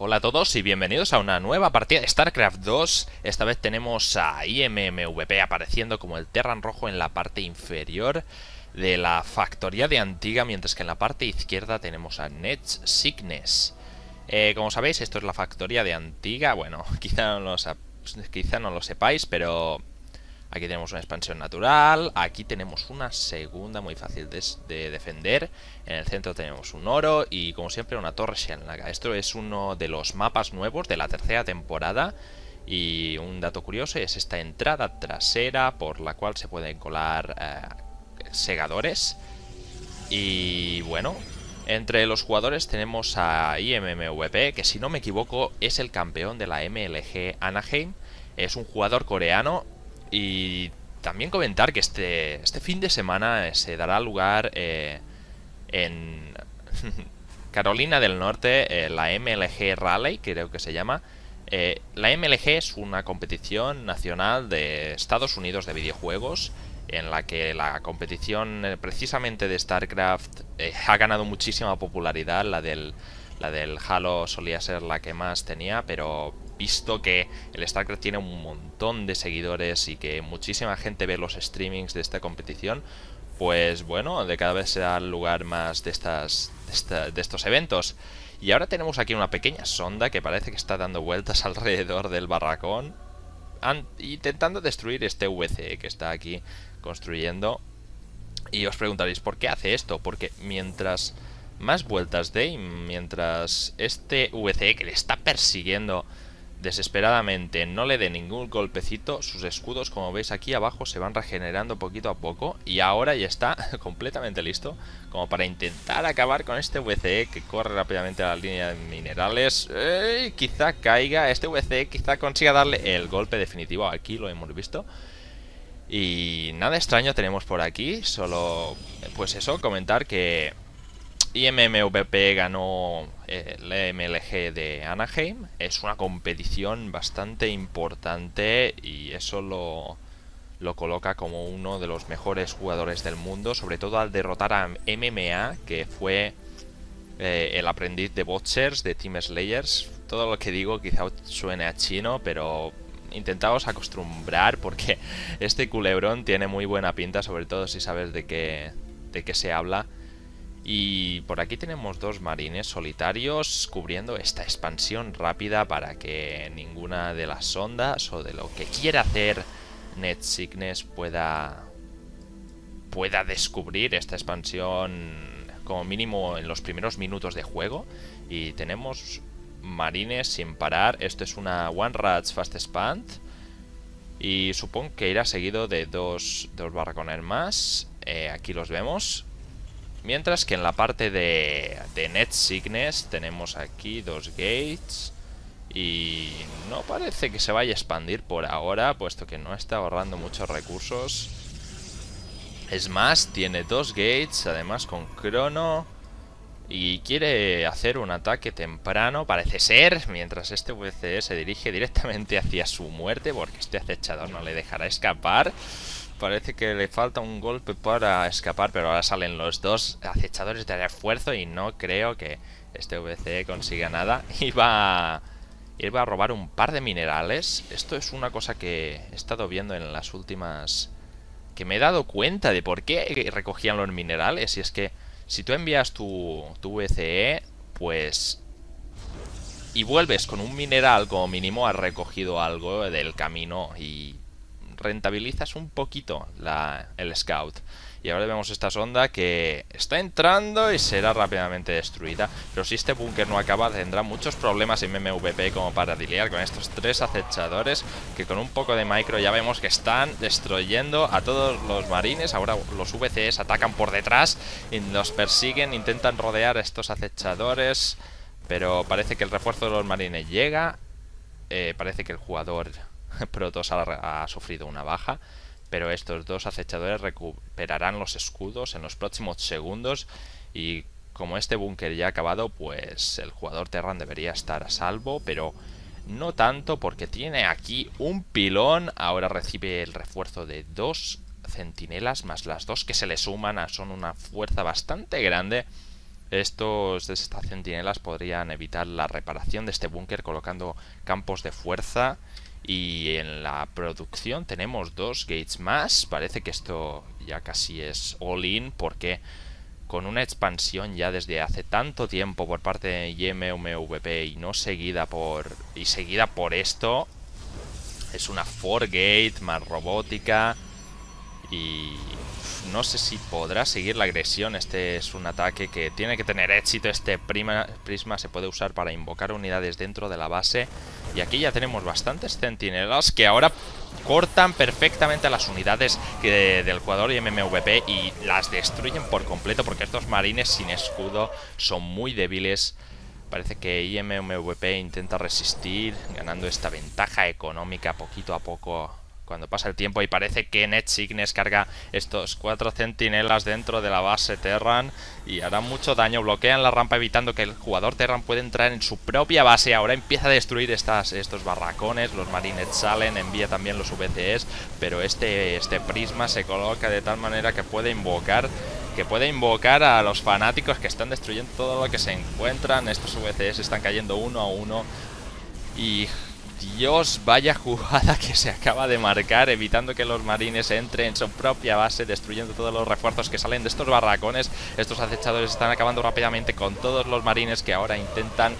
Hola a todos y bienvenidos a una nueva partida de StarCraft 2. Esta vez tenemos a IMMVP apareciendo como el Terran rojo en la parte inferior de la factoría de Antigua, mientras que en la parte izquierda tenemos a Nets Sickness. Eh, como sabéis, esto es la factoría de Antigua. Bueno, quizá no, quizá no lo sepáis, pero Aquí tenemos una expansión natural, aquí tenemos una segunda muy fácil de, defender, en el centro tenemos un oro y como siempre una torre Shenlaga. Esto es uno de los mapas nuevos de la tercera temporada y un dato curioso es esta entrada trasera por la cual se pueden colar eh, segadores. Y bueno, entre los jugadores tenemos a IMMVP, que si no me equivoco es el campeón de la MLG Anaheim. Es un jugador coreano y también comentar que este, este fin de semana se dará lugar eh, en Carolina del Norte eh, la MLG Rally, creo que se llama. Eh, la MLG es una competición nacional de Estados Unidos de videojuegos en la que la competición precisamente de StarCraft ha ganado muchísima popularidad. La del, la del Halo solía ser la que más tenía, pero visto que el StarCraft tiene un montón de seguidores y que muchísima gente ve los streamings de esta competición, pues bueno, de cada vez se da lugar más de, estas, de, estos eventos. Y ahora tenemos aquí una pequeña sonda que parece que está dando vueltas alrededor del barracón, intentando destruir este VC que está aquí construyendo. Y os preguntaréis, ¿por qué hace esto? Porque mientras más vueltas dé, mientras este VC que le está persiguiendo desesperadamente no le dé ningún golpecito, sus escudos, como veis aquí abajo, se van regenerando poquito a poco y ahora ya está completamente listo como para intentar acabar con este VCE que corre rápidamente a la línea de minerales. quizá caiga, este VCE quizá consiga darle el golpe definitivo, aquí lo hemos visto. Y nada extraño tenemos por aquí, solo pues eso, comentar que IMMVP ganó eh, el MLG de Anaheim. Es una competición bastante importante y eso lo, lo coloca como uno de los mejores jugadores del mundo, sobre todo al derrotar a MMA, que fue eh, el aprendiz de Botchers, de Team Slayers. Todo lo que digo quizá suene a chino, pero intentaos acostumbrar porque este culebrón tiene muy buena pinta, sobre todo si sabes de qué, de qué se habla. Y por aquí tenemos dos marines solitarios cubriendo esta expansión rápida para que ninguna de las ondas o de lo que quiera hacer Net pueda, pueda descubrir esta expansión como mínimo en los primeros minutos de juego. Y tenemos marines sin parar. Esto es una One Rats Fast Expand. Y supongo que irá seguido de dos, dos barracones más. Eh, aquí los vemos. Mientras que en la parte de, de Net tenemos aquí dos gates y no parece que se vaya a expandir por ahora, puesto que no está ahorrando muchos recursos. Es más, tiene dos gates, además con crono. Y quiere hacer un ataque temprano, parece ser, mientras este VCE se dirige directamente hacia su muerte, porque este acechador no le dejará escapar. Parece que le falta un golpe para escapar, pero ahora salen los dos acechadores de refuerzo y no creo que este VC consiga nada. Iba a, iba a robar un par de minerales. Esto es una cosa que he estado viendo en las últimas... Que me he dado cuenta de por qué recogían los minerales. Y es que si tú envías tu, tu VCE, pues... Y vuelves con un mineral como mínimo, has recogido algo del camino y rentabilizas un poquito el scout. Y ahora vemos esta sonda que está entrando y será rápidamente destruida. Pero si este búnker no acaba, tendrá muchos problemas en MMVP como para lidiar con estos tres acechadores que con un poco de micro ya vemos que están destruyendo a todos los marines. Ahora los VCs atacan por detrás y los persiguen, intentan rodear a estos acechadores. Pero parece que el refuerzo de los marines llega. Eh, parece que el jugador Protoss ha, sufrido una baja, pero estos dos acechadores recuperarán los escudos en los próximos segundos y como este búnker ya ha acabado, pues el jugador Terran debería estar a salvo, pero no tanto porque tiene aquí un pilón, ahora recibe el refuerzo de dos centinelas más las dos que se le suman son una fuerza bastante grande. Estos estas centinelas podrían evitar la reparación de este búnker colocando campos de fuerza y en la producción tenemos dos gates más. Parece que esto ya casi es all-in porque con una expansión ya desde hace tanto tiempo por parte de YMVP y no seguida por y seguida por esto es una 4 gate más robótica y no sé si podrá seguir la agresión. Este es un ataque que tiene que tener éxito. Este prisma se puede usar para invocar unidades dentro de la base. Y aquí ya tenemos bastantes centinelas que ahora cortan perfectamente las unidades del jugador y MMVP y las destruyen por completo porque estos marines sin escudo son muy débiles. Parece que IMMVP intenta resistir, ganando esta ventaja económica poquito a poco cuando pasa el tiempo y parece que NetSignes carga estos cuatro centinelas dentro de la base Terran y harán mucho daño, bloquean la rampa evitando que el jugador Terran pueda entrar en su propia base, ahora empieza a destruir estos barracones, los marines salen, envía también los VCS, pero este, este prisma se coloca de tal manera que puede invocar que puede invocar a los fanáticos que están destruyendo todo lo que se encuentran, estos VCS están cayendo uno a uno y Dios, vaya jugada que se acaba de marcar, evitando que los marines entren en su propia base, destruyendo todos los refuerzos que salen de estos barracones. Estos acechadores están acabando rápidamente con todos los marines que ahora intentan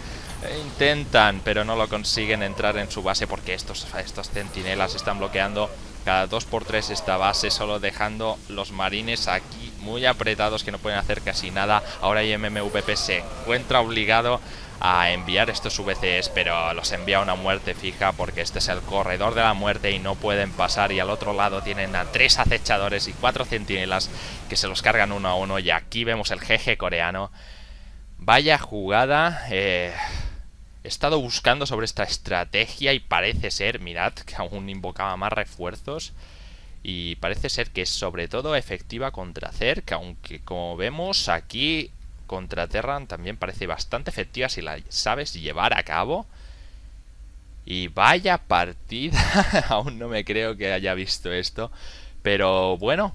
eh, intentan, pero no lo consiguen entrar en su base porque estos, estos centinelas están bloqueando cada 2x3 esta base, solo dejando los marines aquí muy apretados que no pueden hacer casi nada. Ahora IMMVP se encuentra obligado a enviar estos VCs, pero los envía a una muerte fija porque este es el corredor de la muerte y no pueden pasar. Y al otro lado tienen a tres acechadores y cuatro centinelas que se los cargan uno a uno. Y aquí vemos el jeje coreano. Vaya jugada. Eh, he estado buscando sobre esta estrategia y parece ser, mirad, que aún invocaba más refuerzos. Y parece ser que es sobre todo efectiva contra cerca, aunque como vemos aquí contra Terran también parece bastante efectiva si la sabes llevar a cabo. Y vaya partida, aún no me creo que haya visto esto. Pero bueno,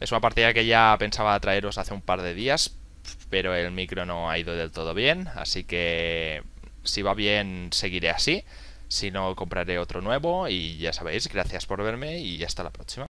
es una partida que ya pensaba traeros hace un par de días, pero el micro no ha ido del todo bien, así que si va bien seguiré así. Si no, compraré otro nuevo y ya sabéis, gracias por verme y hasta la próxima.